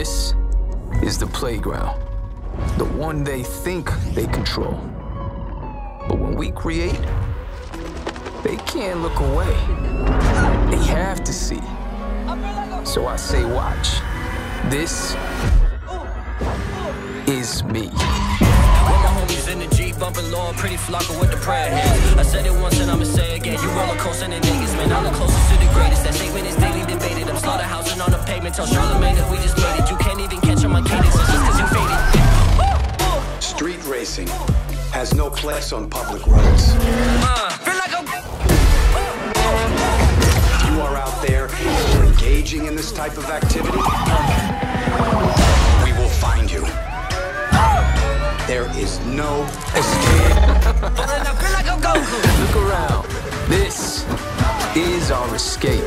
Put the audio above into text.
This is the playground, the one they think they control. But when we create, they can't look away. They have to see. So I say, watch. This is me. Homies in the Jeep, bumping low, pretty with the prayer hands. I said it once and I'ma say again. You roller coaster in Vegas, man. I'm the closest to the greatest. That statement is daily debated. I'm slaughterhousing on the pavement. Tell Charlamagne that we just made it. You can't even catch on my cadence. It's just cause you faded. Street racing has no place on public roads. Uh, feel like I'm. You are out there engaging in this type of activity, There is no escape. I feel like I'm Goku. Look around. This is our escape.